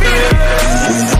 fearless.